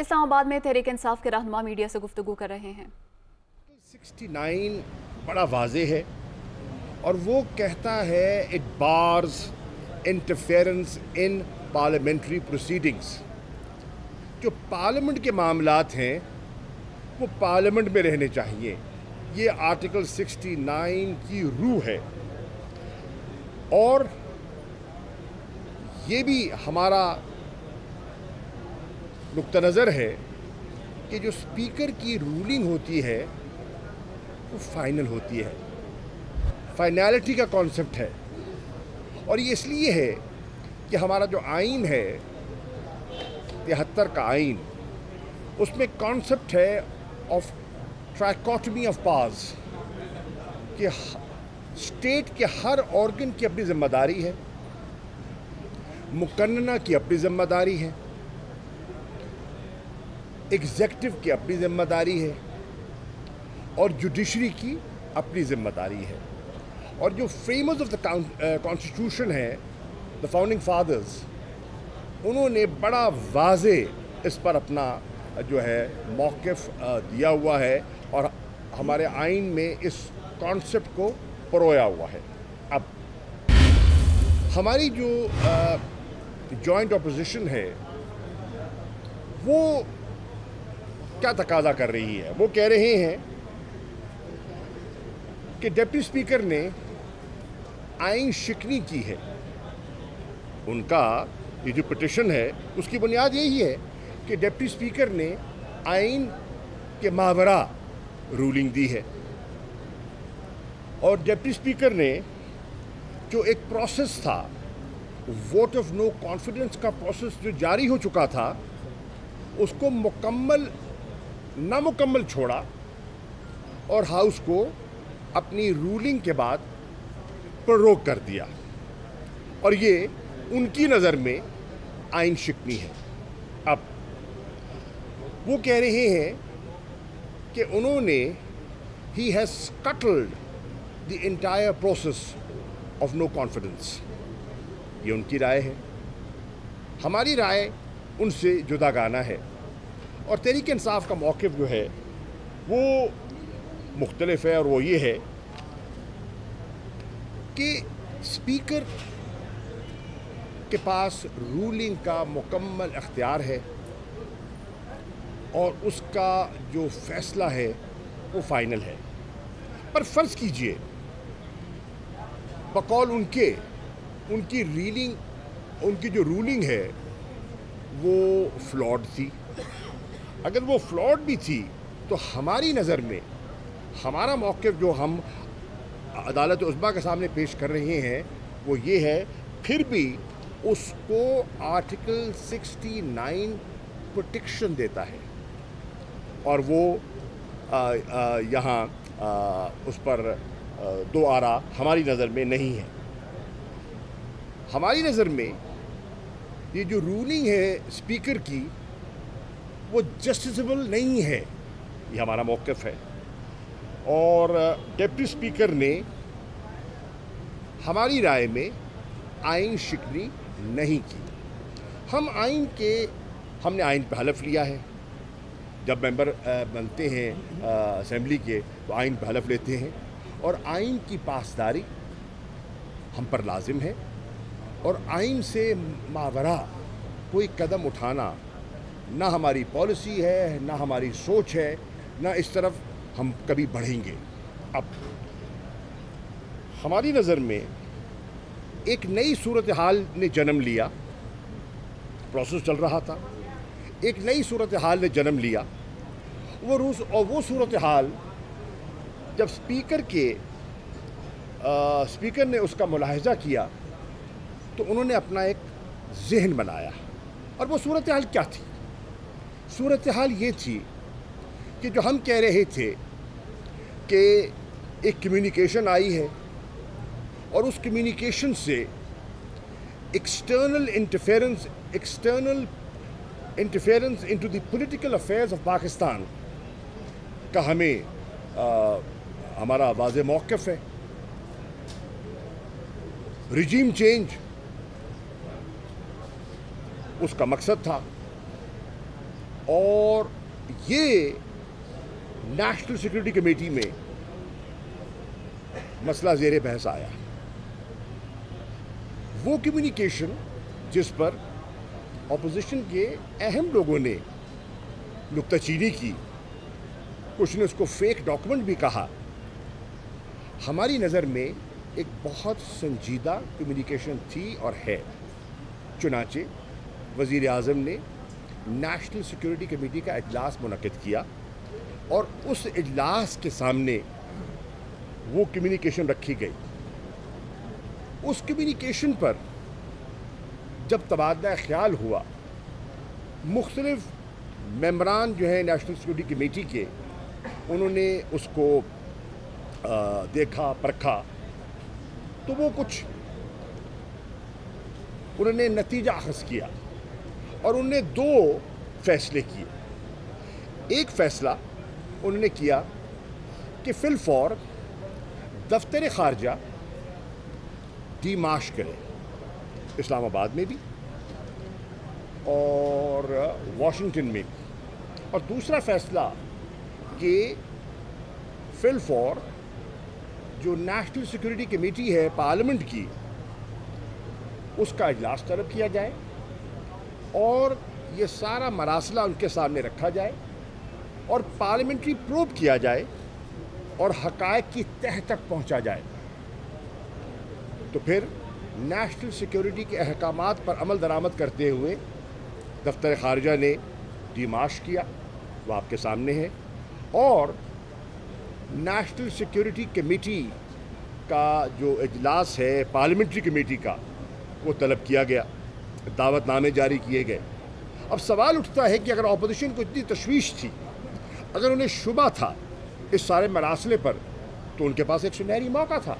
इस्लामाबाद में तहरीक इंसाफ के रहनुमा मीडिया से गुफ्तु कर रहे हैं। 69 बड़ा वाज है और वो कहता है it bars interference in parliamentary proceedings जो पार्लियामेंट के मामलात हैं, वो पार्लियामेंट में रहने चाहिए। ये आर्टिकल 69 की रूह है। और ये भी हमारा नुक़ नज़र है कि जो स्पीकर की रूलिंग होती है, वो फाइनल होती है। फाइनैलिटी का कॉन्सेप्ट है। और ये इसलिए है कि हमारा जो आइन है, तिहत्तर का आइन, उसमें कॉन्सेप्ट है ऑफ़ ट्रैकोटमी ऑफ़ पाज कि स्टेट के हर ऑर्गन की अपनी ज़िम्मेदारी है मुकन्ना की अपनी ज़िम्मेदारी है। एग्जेक्टिव की अपनी ज़िम्मेदारी है और जुडिशरी की अपनी ज़िम्मेदारी है। और जो फ़ेमस ऑफ़ द कॉन्स्टिट्यूशन है द फाउंडिंग फादर्स उन्होंने बड़ा वाजे इस पर अपना जो है मौक़ दिया हुआ है और हमारे आइन में इस कॉन्सेप्ट को परोया हुआ है। अब, हमारी जो जॉइंट अपोजिशन है, वो क्या तकाजा कर रही है? वो कह रहे हैं कि डिप्टी स्पीकर ने आइन शिकनी की है। उनका ये जो पिटिशन है, उसकी बुनियाद यही है कि डिप्टी स्पीकर ने आइन के मावरा रूलिंग दी है। और डिप्टी स्पीकर ने जो एक प्रोसेस था वोट ऑफ़ नो कॉन्फिडेंस का प्रोसेस जो जारी हो चुका था, उसको मुकम्मल नामुकम्मल छोड़ा और हाउस को अपनी रूलिंग के बाद प्ररोग कर दिया। और ये उनकी नज़र में आइन शिकनी है। अब वो कह रहे हैं कि उन्होंने ही has scuttled the entire process of no confidence ये उनकी राय है। हमारी राय उनसे जुदा गाना है। और तहरीक इंसाफ का मौक़ जो है, वो मुख्तलफ है और वो ये है कि स्पीकर के पास रूलिंग का मुकम्मल अख्तियार है और उसका जो फ़ैसला है, वो फ़ाइनल है। पर फ़र्ज़ कीजिए, बकौल उनके, उनकी रीलिंग, उनकी जो रूलिंग है, वो फ्लॉड थी। अगर वो फ्लॉड भी थी तो हमारी नज़र में, हमारा मौक़ जो हम अदालत उजमा के सामने पेश कर रहे हैं, वो ये है, फिर भी उसको आर्टिकल 69 प्रोटेक्शन देता है। और वो यहाँ उस पर दो आरा हमारी नज़र में नहीं है। हमारी नज़र में ये जो रूलिंग है स्पीकर की वो जस्टिसबल नहीं है। ये हमारा मौक़ है। और डिप्टी स्पीकर ने हमारी राय में आइन शिकनी नहीं की। हम आइन के, हमने आइन पर हलफ लिया है। जब मेंबर बनते हैं असम्बली के तो आइन पर हलफ लेते हैं। और आइन की पासदारी हम पर लाजिम है। और आइन से मावरा कोई कदम उठाना ना हमारी पॉलिसी है ना हमारी सोच है ना इस तरफ़ हम कभी बढ़ेंगे। अब हमारी नज़र में एक नई सूरत हाल ने जन्म लिया। प्रोसेस चल रहा था। एक नई सूरत हाल ने जन्म लिया। वो रूस और वो सूरत हाल जब स्पीकर के आ, स्पीकर ने उसका मुलाहजा किया तो उन्होंने अपना एक जहन बनाया। और वो सूरत हाल क्या थी? सूरत हाल ये थी कि जो हम कह रहे थे कि एक कम्युनिकेशन आई है और उस कम्युनिकेशन से external interference external interference into the political affairs of Pakistan का हमें आ, हमारा वाज मौक़ है। रिजीम चेंज उसका मकसद था। और ये नेशनल सिक्योरिटी कमेटी में मसला जेर बहस आया। वो कम्युनिकेशन जिस पर अपोजिशन के अहम लोगों ने नुकताचीनी की, कुछ ने उसको फेक डॉक्यूमेंट भी कहा। हमारी नज़र में एक बहुत संजीदा कम्युनिकेशन थी और है। चुनाचे वज़ी अजम ने नेशनल सिक्योरिटी कमेटी का अजलास मुनद किया और उस अजलास के सामने वो कम्युनिकेशन रखी गई। उस कम्युनिकेशन पर जब तबादला ख्याल हुआ मुख्तलिफ़ मेम्बरान जो हैं नेशनल सिक्योरिटी कमेटी के उन्होंने उसको आ, देखा परखा। तो वो कुछ उन्होंने नतीजा अखज किया। और उनने दो फैसले किए। एक फैसला उन्होंने किया कि फिल फॉर दफ्तर खारजा डीमाश करें, इस्लामाबाद में भी और वाशिंगटन में भी। और दूसरा फैसला कि फिल फॉर जो नेशनल सिक्योरिटी कमेटी है पार्लियामेंट की, उसका अजलास तलब किया जाए। और ये सारा मरासला उनके सामने रखा जाए और पार्लियामेंट्री प्रूव किया जाए और हकायक की तह तक पहुँचा जाए। तो फिर नेशनल सिक्योरिटी के अहकाम पर अमल दरामद करते हुए दफ्तर खारजा ने डिमाश किया, वो आपके सामने है, और नेशनल सिक्योरिटी कमेटी का जो अजलास है, पार्लियामेंट्री कमेटी का, वो तलब किया गया। दावतनामे जारी किए गए। अब सवाल उठता है कि अगर अपोजिशन को इतनी तशवीश थी, अगर उन्हें शुबा था इस सारे मरासले पर तो उनके पास एक सुनहरी मौका था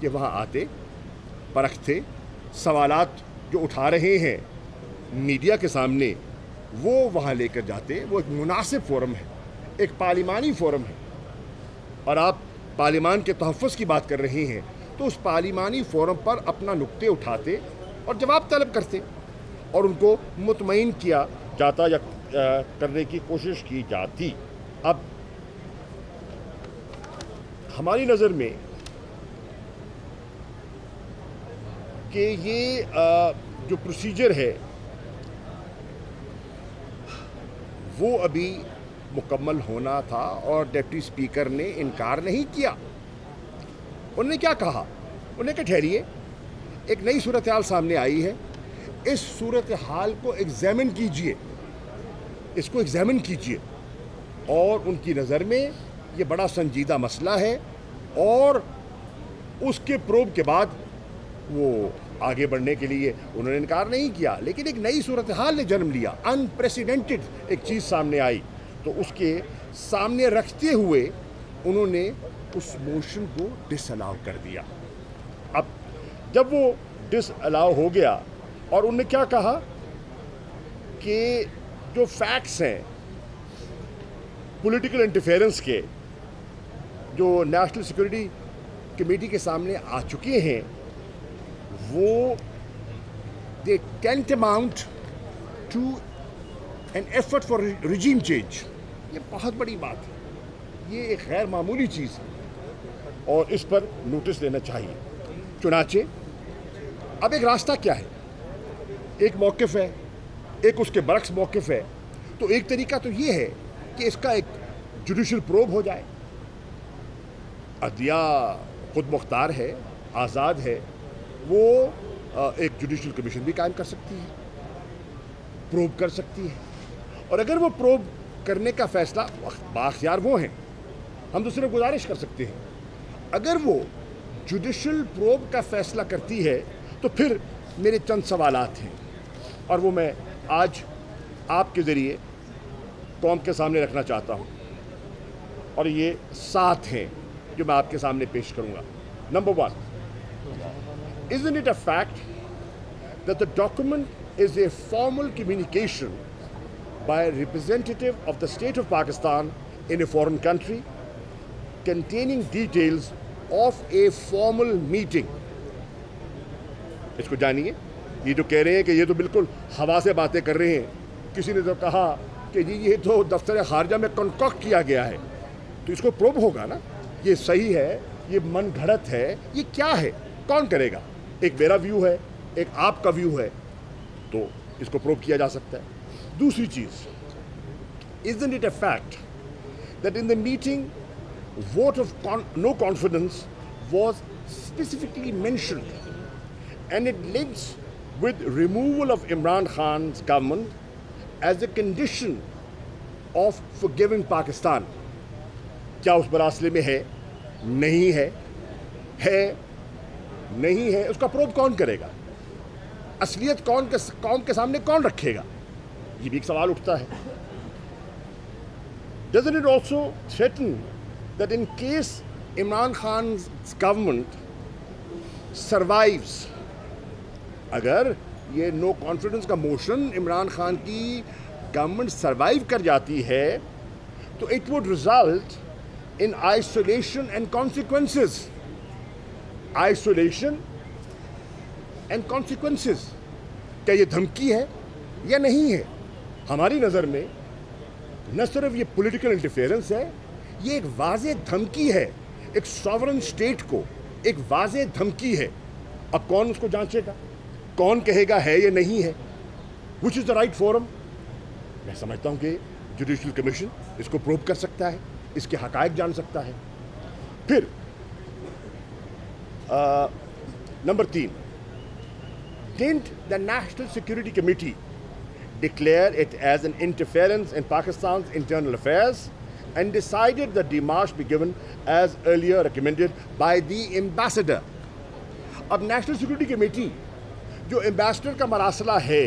कि वहाँ आते, परखते, सवालात जो उठा रहे हैं, मीडिया के सामने, वो वहाँ लेकर जाते, वो एक मुनासिब फोरम है, एक पार्लिमानी फोरम है। और आप पार्लिमान के तहफ़ की बात कर रहे हैं तो उस पार्लिमानी फोरम पर अपना नुक्ते उठाते और जवाब तलब करते। और उनको मुतमिन किया जाता या करने की कोशिश की जाती। अब हमारी नज़र में कि ये जो प्रोसीजर है, वो अभी मुकम्मल होना था और डिप्टी स्पीकर ने इनकार नहीं किया। उन्होंने क्या कहा? उन्हें कहा, ठहरिए, एक नई सूरत हाल सामने आई है। इस सूरत हाल को एग्जामिन कीजिए। इसको एग्जामिन कीजिए। और उनकी नज़र में ये बड़ा संजीदा मसला है और उसके प्रोब के बाद वो आगे बढ़ने के लिए उन्होंने इनकार नहीं किया। लेकिन एक नई सूरत हाल ने जन्म लिया। अनप्रेसिडेंटेड एक चीज़ सामने आई। तो उसके सामने रखते हुए उन्होंने उस मोशन को डिसअलाउ कर दिया। अब जब वो डिसअलाउ हो गया और उनने क्या कहा? कि जो फैक्ट्स हैं पॉलिटिकल इंटरफेरेंस के, जो नेशनल सिक्योरिटी कमेटी के सामने आ चुके हैं, वो they can't amount to an effort for regime change ये बहुत बड़ी बात है। ये एक गैर मामूली चीज़ है। और इस पर नोटिस लेना चाहिए। चुनाचे, अब एक रास्ता क्या है? एक मौक़ है, एक उसके बरक्स मौक़ है। तो एक तरीका तो ये है कि इसका एक जुडिशल प्रोब हो जाए। अदलिया खुद मुख्तार है, आज़ाद है, वो एक जुडिशल कमीशन भी कायम कर सकती है प्रोब कर सकती है। और अगर वो प्रोब करने का फैसला बाख्यार वो हैं, हम तो सिर्फ़ गुजारिश कर सकते हैं। अगर वो जुडिशल प्रोब का फैसला करती है तो फिर मेरे चंद सवाल हैं। और वो मैं आज आपके ज़रिए कौम के सामने रखना चाहता हूँ। और ये साथ हैं जो मैं आपके सामने पेश करूँगा। Number one is in it a fact that the document is a formal communication by representative of the state of Pakistan in a foreign country containing details of a formal meeting इसको जानिए। ये जो कह रहे हैं कि ये तो बिल्कुल हवा से बातें कर रहे हैं। किसी ने तो कहा कि जी, ये तो दफ्तर खारजा में कॉन्कॉक्ट किया गया है। तो इसको प्रोब होगा ना? ये सही है? ये मन घड़त है? ये क्या है? कौन करेगा? एक मेरा व्यू है, एक आपका व्यू है। तो इसको प्रोब किया जा सकता है। दूसरी चीज़ it a fact that in the meeting, vote of con- no confidence was specifically mentioned and it links with removal of Imran Khan's government as a condition of giving Pakistan क्या उस बरासले में है? नहीं है। है? नहीं है। उसका प्रोब कौन करेगा? असलियत कौन के कौन के सामने कौन रखेगा? ये भी एक सवाल उठता है। Doesn't it also threaten that in case Imran Khan government survives अगर ये नो कॉन्फिडेंस का मोशन इमरान खान की गवर्नमेंट सरवाइव कर जाती है तो it would result in isolation and consequences isolation and consequences क्या ये धमकी है या नहीं है? हमारी नज़र में न सिर्फ़ ये पॉलिटिकल इंटरफेरेंस है, ये एक वाज धमकी है। एक सॉवरन स्टेट को एक वाज धमकी है। अब कौन उसको जांचेगा? कौन कहेगा है या नहीं है? Which is the right forum मैं समझता हूँ कि जुडिशल कमीशन इसको प्रूव कर सकता है, इसके हक जान सकता है। फिर नंबर तीन। Didn't the national security committee declare it as an interference in Pakistan internal affairs and decided the demarche be given as earlier recommended by the ambassador अब नेशनल सिक्योरिटी कमेटी जो एम्बेसडर का मरासला है,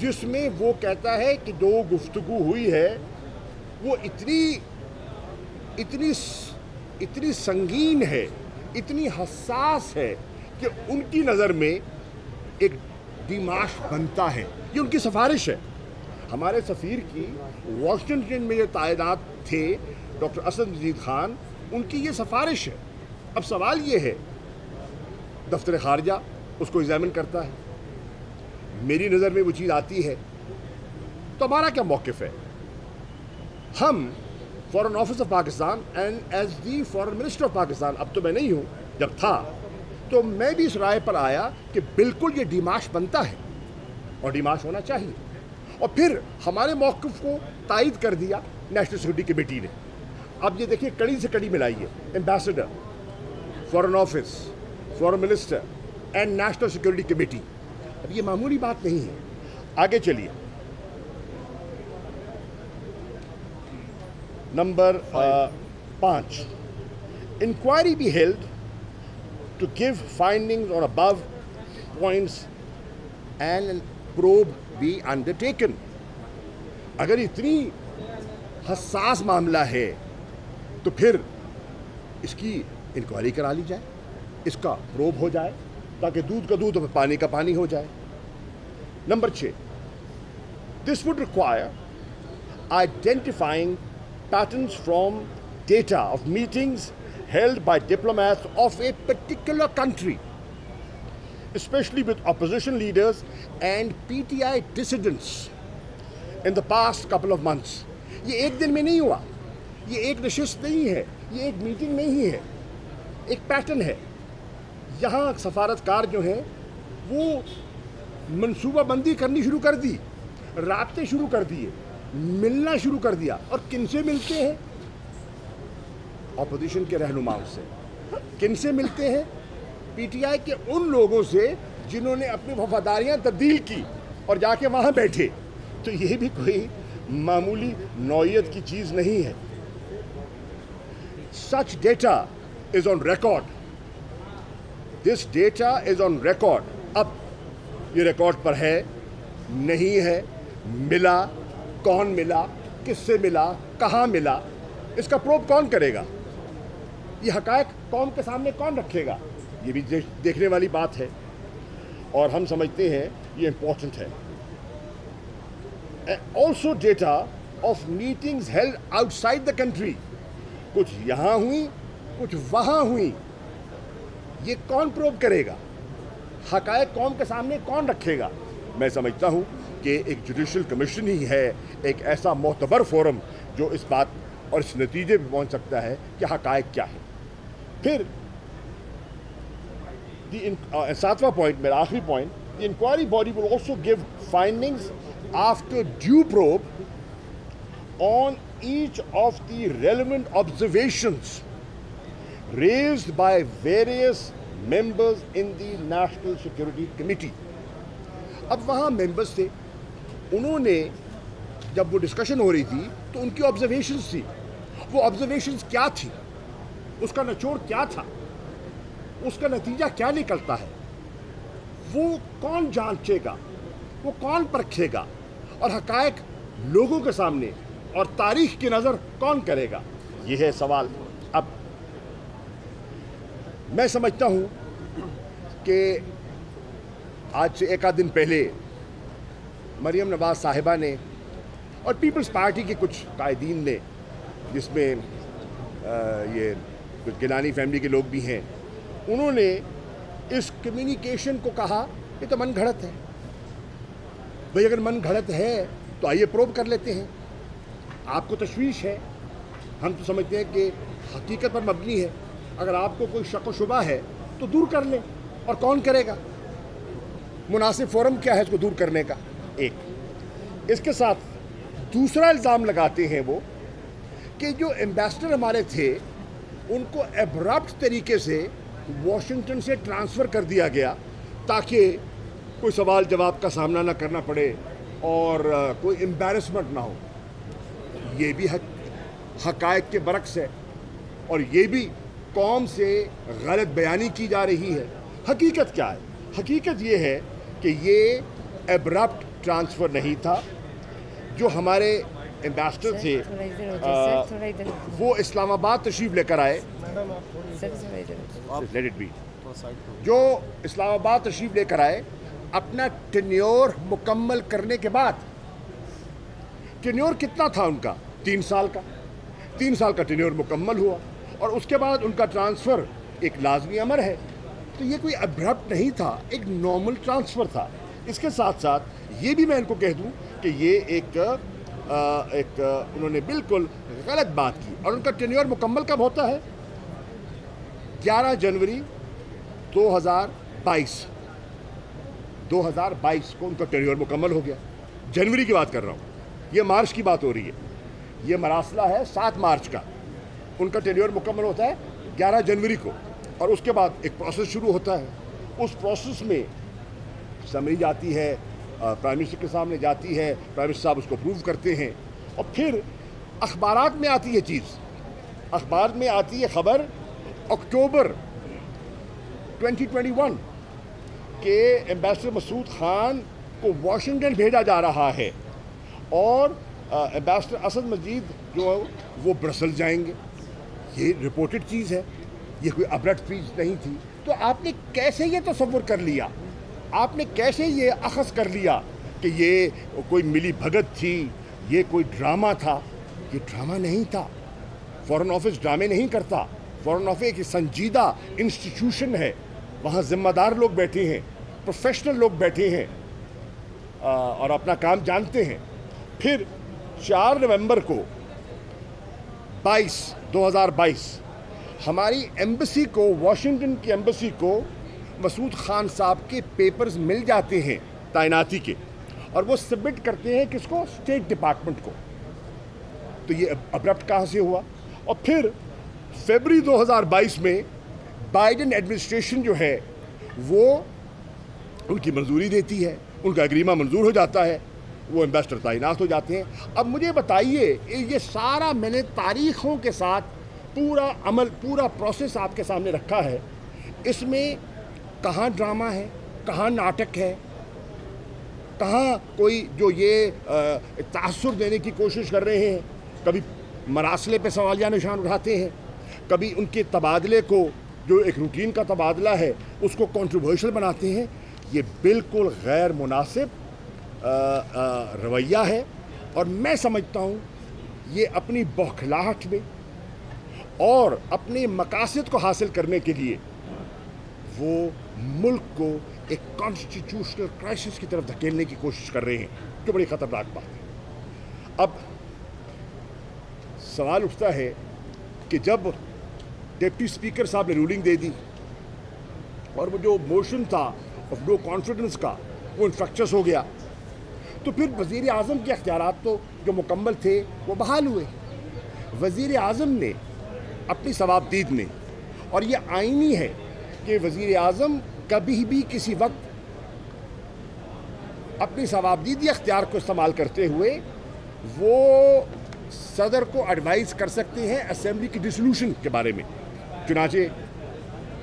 जिसमें वो कहता है कि दो गुफ्तु हुई है, वो इतनी इतनी इतनी संगीन है, इतनी हसास है कि उनकी नज़र में एक दिमाश बनता है। ये उनकी सिफारिश है। हमारे सफ़ीर की वाशिंगटन में जो तैनात थे, डॉक्टर असद नजीद खान, उनकी ये सिफारिश है। अब सवाल ये है, दफ्तर खारजा उसको एग्जामिन करता है। मेरी नज़र में वो चीज़ आती है। तो हमारा क्या मौक़ है? हम foreign office of Pakistan and as the foreign minister of Pakistan अब तो मैं नहीं हूँ, जब था तो मैं भी इस राय पर आया कि बिल्कुल ये डिमाश बनता है और डिमाश होना चाहिए। और फिर हमारे मौक़ को तायद कर दिया नेशनल सिक्योरिटी कमेटी ने। अब ये देखिए, कड़ी से कड़ी मिलाई है। Ambassador foreign office foreign minister and national security committee अब ये मामूली बात नहीं है। आगे चलिए। नंबर पाँच। Inquiry be held to give findings on above points and probe be undertaken. अगर इतनी हसास मामला है तो फिर इसकी इंक्वायरी करा ली जाए, इसका प्रोब हो जाए। ताकि दूध का दूध और पानी का पानी हो जाए नंबर छः this would require identifying patterns from data of meetings held by diplomats of a particular country, especially with opposition leaders and PTI dissidents in the past couple of months. ये एक दिन में नहीं हुआ ये एक नशिस्त नहीं है ये एक मीटिंग नहीं है एक पैटर्न है यहाँ सफारतकार जो हैं, वो मनसूबाबंदी करनी शुरू कर दी, रबते शुरू कर दिए, मिलना शुरू कर दिया। और किन से मिलते हैं? अपोजिशन के रहनुमाओं से। किन से मिलते हैं? पीटीआई के उन लोगों से जिन्होंने अपनी वफादारियाँ तब्दील की और जाके वहाँ बैठे। तो ये भी कोई मामूली नौयत की चीज़ नहीं है। Such data is on record this data is on record अब ये रिकॉर्ड पर है? नहीं है. मिला? कौन मिला? किससे मिला? कहाँ मिला? इसका प्रूफ कौन करेगा? ये हकायक कौम के सामने कौन रखेगा? ये भी देखने वाली बात है। और हम समझते हैं ये इम्पोर्टेंट है। Also data of meetings held outside the country कुछ यहाँ हुई, कुछ वहाँ हुई। ये कौन प्रूव करेगा? हकायक कौम के सामने कौन रखेगा? मैं समझता हूँ कि एक जुडिशल कमीशन ही है, एक ऐसा मोतबर फोरम जो इस बात और इस नतीजे पर पहुँच सकता है कि हकायक क्या है। फिर, the सातवां पॉइंट मेरा आखिरी point inquiry body will also give findings after due probe on each of the relevant observations. Raised by various members in the National Security Committee. अब वहाँ members थे। उन्होंने जब वो डिस्कशन हो रही थी तो उनकी ऑब्जर्वेशंस थी। वो ऑब्जर्वेशंस क्या थी? उसका निचोड़ क्या था? उसका नतीजा क्या निकलता है? वो कौन जांचेगा? वो कौन परखेगा? और हकायक लोगों के सामने और तारीख की नज़र कौन करेगा? यह है सवाल। मैं समझता हूँ कि आज से एक आध दिन पहले मरियम नवाज़ साहिबा ने और पीपल्स पार्टी के कुछ कायदीन ने, जिसमें ये कुछ गिलानी फैमिली के लोग भी हैं, उन्होंने इस कम्युनिकेशन को कहा, ये तो मन घड़त है। भाई, अगर मन घड़त है तो आइए प्रोब कर लेते हैं। आपको तशवीश है। हम तो समझते हैं कि हकीकत पर मबनी है। अगर आपको कोई शक व शुबा है तो दूर कर लें। और कौन करेगा? मुनासिब फोरम क्या है इसको दूर करने का? एक, इसके साथ दूसरा इल्ज़ाम लगाते हैं वो कि जो एम्बेसडर हमारे थे, उनको एब्रप्ट तरीके से वॉशिंगटन से ट्रांसफ़र कर दिया गया, ताकि कोई सवाल जवाब का सामना ना करना पड़े और कोई एम्बेरसमेंट ना हो। ये भी हक, हकायक के बरक्स है। और ये भी कौम से गलत बयानी की जा रही है। हकीकत क्या है? हकीकत ये है कि ये एब्रप्ट ट्रांसफ़र नहीं था। जो हमारे एम्बेसडर थे आ, वो इस्लामाबाद तशरीफ़ लेकर आए। लेट इट बी जो इस्लामाबाद तशरीफ़ लेकर आए अपना टेन्योर मुकम्मल करने के बाद टेन्योर कितना था उनका? तीन साल का। तीन साल का टेन्योर मुकम्मल हुआ। और उसके बाद उनका ट्रांसफ़र एक लाजमी अमर है। तो ये कोई अभ्रप्ट नहीं था एक नॉर्मल ट्रांसफ़र था। इसके साथ साथ ये भी मैं इनको कह दूँ कि ये एक आ, एक उन्होंने बिल्कुल गलत बात की और उनका टेन्योर मुकम्मल कब होता है? 11 जनवरी 2022 2022 को उनका टेन्योर मुकम्मल हो गया। जनवरी की बात कर रहा हूँ। ये मार्च की बात हो रही है। ये मरासला है सात मार्च का। उनका टेन्योर मुकम्मल होता है 11 जनवरी को और उसके बाद एक प्रोसेस शुरू होता है। उस प्रोसेस में समरी जाती है प्राइम मिनिस्टर के सामने जाती है प्राइम मिनिस्टर साहब उसको अप्रूव करते हैं और फिर अखबार में आती है चीज़। अखबार में आती है खबर अक्टूबर 2021 के एम्बेसडर मसूद खान को वाशिंगटन भेजा जा रहा है और एम्बेसडर असद मजीद जो वो ब्रसल जाएँगे। ये रिपोर्टेड चीज़ है। ये कोई अब्रट चीज़ नहीं थी। तो आपने कैसे ये तस्वुर कर लिया? आपने कैसे ये अखज़ कर लिया कि ये कोई मिली भगत थी, ये कोई ड्रामा था? ये ड्रामा नहीं था। फॉरेन ऑफ़िस ड्रामे नहीं करता। फॉरेन ऑफ़िस एक संजीदा इंस्टीट्यूशन है। वहाँ ज़िम्मेदार लोग बैठे हैं प्रोफेशनल लोग बैठे हैं और अपना काम जानते हैं। फिर चार नवंबर को 22 2022 हमारी एम्बेसी को, वाशिंगटन की एम्बेसी को मसूद खान साहब के पेपर्स मिल जाते हैं तैनाती के और वो सबमिट करते हैं किसको? स्टेट डिपार्टमेंट को। तो ये अब्रप्ट कहाँ से हुआ? और फिर फेबरी 2022 में बाइडन एडमिनिस्ट्रेशन जो है, वो उनकी मंजूरी देती है, उनका अग्रीमा मंजूर हो जाता है। वो इन्वेस्टर तैनात हो जाते हैं। अब मुझे बताइए, ये सारा मैंने तारीखों के साथ पूरा अमल, पूरा प्रोसेस आपके सामने रखा है। इसमें कहाँ ड्रामा है, कहाँ नाटक है, कहाँ कोई जो ये तासुर देने की कोशिश कर रहे हैं। कभी मरासले पे सवालिया निशान उठाते हैं, कभी उनके तबादले को, जो एक रूटीन का तबादला है, उसको कंट्रोवर्शियल बनाते हैं। ये बिल्कुल गैर मुनासिब रवैया है और मैं समझता हूँ ये अपनी बौखलाहट में और अपने मकासद को हासिल करने के लिए वो मुल्क को एक कॉन्स्टिट्यूशनल क्राइसिस की तरफ़ धकेलने की कोशिश कर रहे हैं। जो बड़ी ख़तरनाक बात है। अब सवाल उठता है कि जब डिप्टी स्पीकर साहब ने रूलिंग दे दी और वो जो मोशन था ऑफ़ नो कॉन्फिडेंस का, वो इन्फ्रक्चस हो गया। तो फिर वज़ी अजम के अख्तियार तो जो मुकम्मल थे, वो बहाल हुए। वज़ी अजम ने अपनी सवाबदीद में, और ये आइनी है कि वज़ी अजम कभी भी किसी वक्त अपनी सवाबदीदी अख्तियार को इस्तेमाल करते हुए वो सदर को एडवाइस कर सकते हैं असम्बली की डिसोलूशन के बारे में। चुनाचे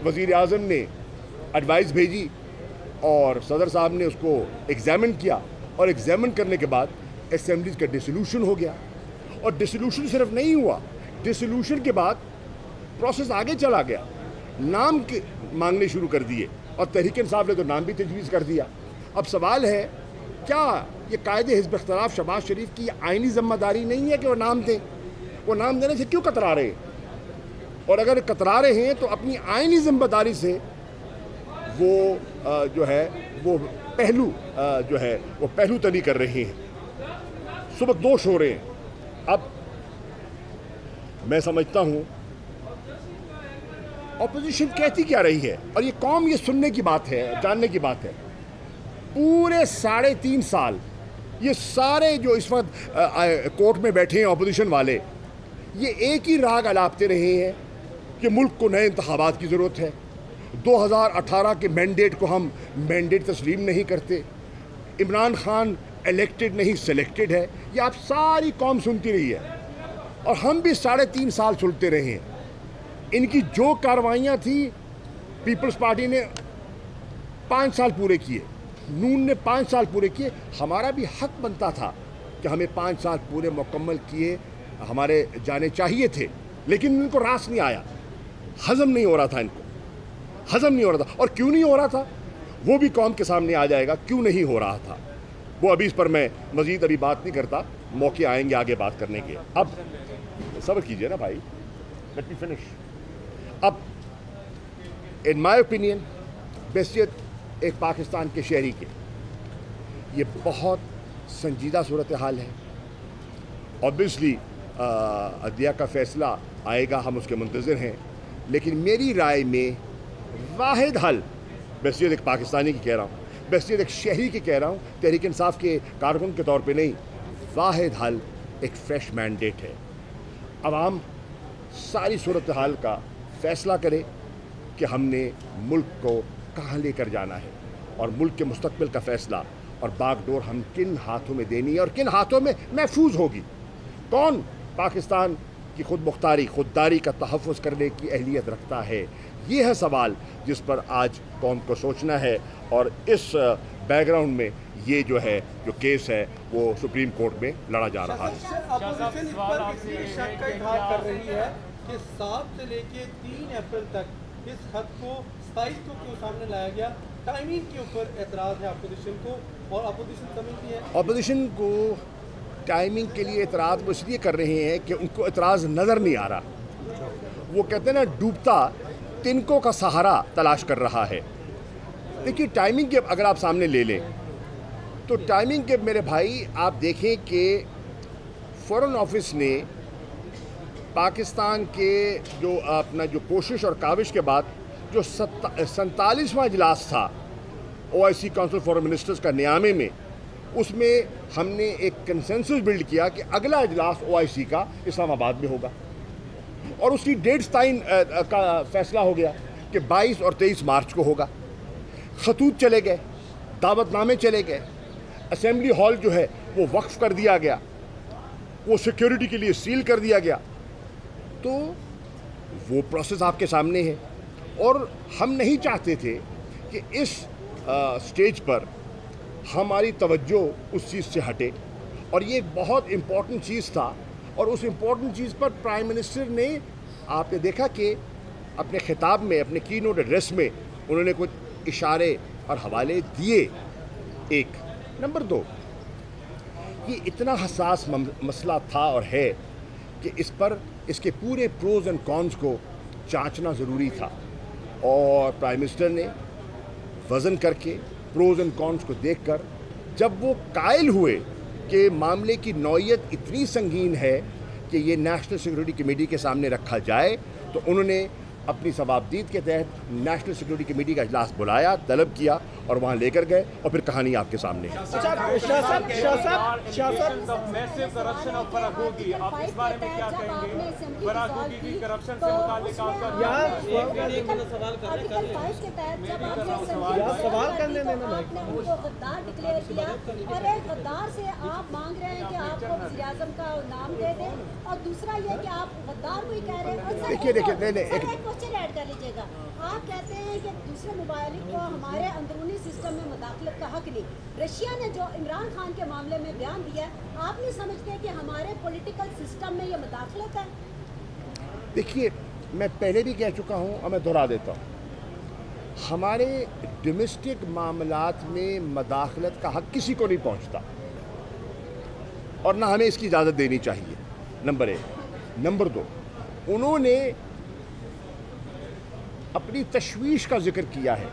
वज़ी अजम ने एडवाइस भेजी, और सदर साहब ने उसको एग्ज़ामिन किया। और एग्ज़ामिन करने के बाद असम्बलीज का डिसोलूशन हो गया। और डिसोलूशन सिर्फ़ नहीं हुआ डिसोलूशन के बाद प्रोसेस आगे चला गया। नाम के मांगने शुरू कर दिए और तहरीक साहब ने तो नाम भी तजवीज़ कर दिया। अब सवाल है, क्या ये कायदे हिजब अख्तलाफ शबाज शरीफ की आइनी ज़िम्मेदारी नहीं है कि वो नाम दें? वो नाम देने से क्यों कतरा रहे हैं? और अगर कतरा रहे हैं तो अपनी आइनी ज़िम्मेदारी से वो जो है, वो पहलू जो है, वो पहलू तली कर रहे हैं। सुबह दोष हो रहे हैं। अब मैं समझता हूँ ऑपोजिशन कहती क्या रही है? और ये कौम ये सुनने की बात है, जानने की बात है। पूरे साढ़े तीन साल, ये सारे जो इस वक्त कोर्ट में बैठे हैं अपोजिशन वाले, ये एक ही राग अलापते रहे हैं कि मुल्क को नए इंतबात की ज़रूरत है। 2018 के मैंडेट को हम मैंडेट तस्लीम नहीं करते। इमरान खान इलेक्टेड नहीं सेलेक्टेड है। ये आप सारी कौम सुनती रही है। और हम भी साढ़े तीन साल सुनते रहे हैं। इनकी जो कार्रवाइयाँ थी पीपल्स पार्टी ने पाँच साल पूरे किए। नून ने पाँच साल पूरे किए। हमारा भी हक बनता था कि हमें पाँच साल पूरे मुकम्मल किए, हमारे जाने चाहिए थे। लेकिन इनको रास नहीं आया। हज़म नहीं हो रहा था इनको। हज़म नहीं हो रहा था। और क्यों नहीं हो रहा था? वो भी कौम के सामने आ जाएगा, क्यों नहीं हो रहा था? वो अभी इस पर मैं मज़ीद अभी बात नहीं करता, मौके आएँगे आगे बात करने के। अब सब्र कीजिए ना भाई। लेट मी फिनिश अब इन माई ओपिनियन बेसियत एक पाकिस्तान के शहरी के, ये बहुत संजीदा सूरत हाल है ऑब्वियसली अदिया का फ़ैसला आएगा, हम उसके मुंतज़र हैं। लेकिन मेरी राय में वाहिद हल। बसीत एक पाकिस्तानी की कह रहा हूँ। बसीत एक शहरी की कह रहा हूँ। तहरीक इंसाफ के कारकुन के तौर पर नहीं। वाद हल एक फ्रेश मैंडेट है। आवाम सारी सूरत हाल का फ़ैसला करे कि हमने मुल्क को कहाँ लेकर जाना है। और मुल्क के मुस्तबिल का फ़ैसला और बागडोर हम किन हाथों में देनी है और किन हाथों में महफूज होगी? कौन पाकिस्तान की खुद मुख्तारी खुददारी का तहफ़ करने की अहलियत रखता है? ये है सवाल जिस पर आज कौम को सोचना है और इस बैकग्राउंड में ये जो है जो केस है वो सुप्रीम कोर्ट में लड़ा जा रहा है। कर रही है कि सात से लेके तीन अप्रैल तक इस हद को सताईस को क्यों सामने लाया गया। टाइमिंग के ऊपर एतराज़ है अपोजिशन को और अपोजिशन समझती है। अपोजिशन को टाइमिंग के लिए एतराज़ वो इसलिए कर रहे हैं कि उनको एतराज़ नज़र नहीं आ रहा। वो कहते हैं ना डूबता तिनकों का सहारा तलाश कर रहा है। देखिए टाइमिंग के अगर आप सामने ले लें तो टाइमिंग के मेरे भाई, आप देखें कि फ़ॉरेन ऑफ़िस ने पाकिस्तान के जो अपना जो कोशिश और काविश के बाद जो सैतालीसवां इजलास था O I C council for ministers का नियामे में, उसमें हमने एक कंसेंसस बिल्ड किया कि अगला इजलास ओ आई सी का इस्लामाबाद में होगा। और उसकी डेट्स ताइन का फैसला हो गया कि 22 और 23 मार्च को होगा। खतूत चले गए दावतनामे चले गए असेंबली हॉल जो है वो वक्फ कर दिया गया वो सिक्योरिटी के लिए सील कर दिया गया। तो वो प्रोसेस आपके सामने है। और हम नहीं चाहते थे कि इस आ, स्टेज पर हमारी तवज्जो उस चीज़ से हटे। और ये एक बहुत इंपॉर्टेंट चीज़ था और उस इंपॉर्टेंट चीज़ पर प्राइम मिनिस्टर ने, आपने देखा कि अपने खिताब में, अपने की नोट एड्रेस में, उन्होंने कुछ इशारे और हवाले दिए। एक, नंबर दो, ये इतना हसास मसला था और है कि इस पर, इसके पूरे प्रोज एंड कॉन्स को जांचना ज़रूरी था। और प्राइम मिनिस्टर ने वज़न करके प्रोज एंड कॉन्स को देखकर, जब वो कायल हुए कि मामले की नौीयत इतनी संगीन है कि ये नेशनल सिक्योरिटी कमेटी के सामने रखा जाए तो उन्होंने अपनी सवाबदीद के तहत नेशनल सिक्योरिटी कमेटी का इजलास बुलाया तलब किया और वहाँ लेकर गए और फिर कहानी आपके सामने है। आप सवाल करने मांग रहे हैं कि आपको वज़ीर का नाम दे दें और दूसरा ये कि आप गद्दार को ही कह रहे हैं। देखिए, देखिए, नहीं, नहीं, एक- एक क्वेश्चन ऐड कर लीजिएगा। आप कहते हैं कि दूसरे ममालिक को हमारे अंदरूनी सिस्टम में मुदाखलत का हक नहीं। रशिया ने जो इमरान खान के मामले में बयान दिया आप नहीं समझते कि हमारे पॉलिटिकल सिस्टम में ये मुदाखलत है? देखिए, मैं पहले भी कह चुका हूँ और मैं दोहरा देता हूँ। हमारे डोमेस्टिक मामलात में मदाखलत का हक किसी को नहीं पहुँचता। और ना हमें इसकी इजाज़त देनी चाहिए, नंबर एक। नंबर दो, उन्होंने अपनी तशवीश का ज़िक्र किया है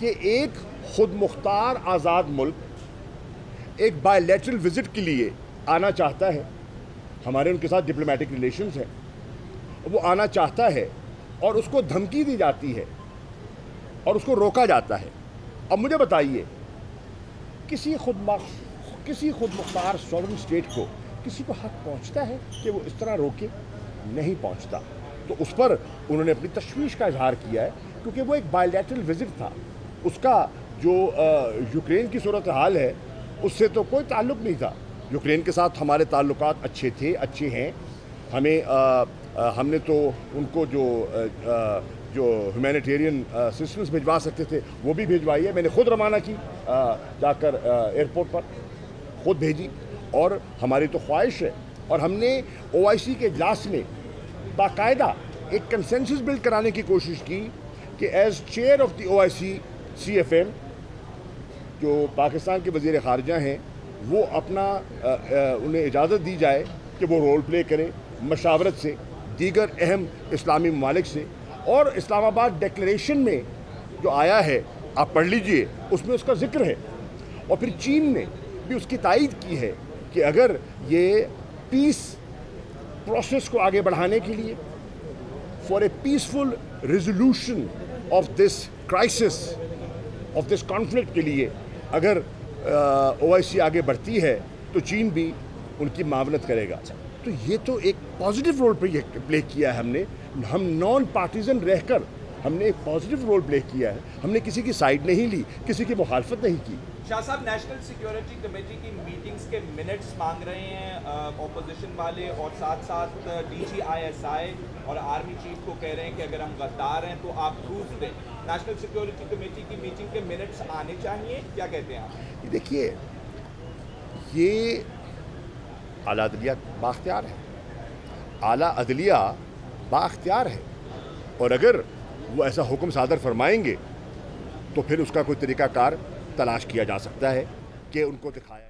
कि एक खुद मुख्तार आज़ाद मुल्क एक बायोलेटरल विज़िट के लिए आना चाहता है। हमारे उनके साथ डिप्लोमेटिक रिलेशंस हैं। वो आना चाहता है और उसको धमकी दी जाती है और उसको रोका जाता है। अब मुझे बताइए, किसी खुद किसी खुद मुख्तार सॉवरन स्टेट को किसी को हक पहुँचता है कि वो इस तरह रोके? नहीं पहुँचता। तो उस पर उन्होंने अपनी तशवीश का इजहार किया है क्योंकि वो एक बायोलेटरल विज़िट था। उसका जो यूक्रेन की सूरत हाल है उससे तो कोई ताल्लुक़ नहीं था। यूक्रेन के साथ हमारे ताल्लुक अच्छे थे अच्छे हैं। हमें अ, अ, हमने तो उनको जो अ, जो ह्यूमैनिटेरियन असिस्टेंस भिजवा सकते थे वो भी भिजवाई है। मैंने खुद रवाना की जाकर एयरपोर्ट पर खुद भेजी। और हमारी तो ख्वाहिश है। और हमने ओआईसी के इजलास में बाकायदा एक कंसेंसस बिल्ड कराने की कोशिश की कि as chair of the O I C C F M जो पाकिस्तान के वज़ीर ख़ारजा हैं वो अपना अ, अ, उन्हें इजाज़त दी जाए कि वो रोल प्ले करें मशावरत से दीगर अहम इस्लामी ममालिक से। और इस्लामाबाद डेक्लेशन में जो आया है आप पढ़ लीजिए उसमें उसका ज़िक्र है। और फिर चीन ने भी उसकी तायद की है कि अगर ये पीस प्रोसेस को आगे बढ़ाने के लिए for a peaceful resolution of this crisis of this conflict के लिए, अगर ओआईसी आगे बढ़ती है तो चीन भी उनकी मावनत करेगा। तो ये तो एक पॉजिटिव रोल प्ले प्ले किया है हमने। हम नॉन पार्टीजन रहकर हमने एक पॉजिटिव रोल प्ले किया है। हमने किसी की साइड नहीं ली, किसी की मुखालफत नहीं की। शाह साहब नेशनल सिक्योरिटी कमेटी की मीटिंग्स के मिनट्स मांग रहे हैं ऑपोजिशन वाले और साथ साथ डीजी आईएसआई और आर्मी चीफ को कह रहे हैं कि अगर हम गद्दार हैं तो आप प्रूफ दें। नेशनल सिक्योरिटी कमेटी की मीटिंग के मिनट्स आने चाहिए? क्या कहते हैं आप? देखिए, ये आला अदलिया बाख्तियार है। आला अदलिया बाख्तियार है। और अगर वो ऐसा हुक्म सादर फरमाएँगे तो फिर उसका कोई तरीक़ाकार तलाश किया जा सकता है कि उनको दिखाया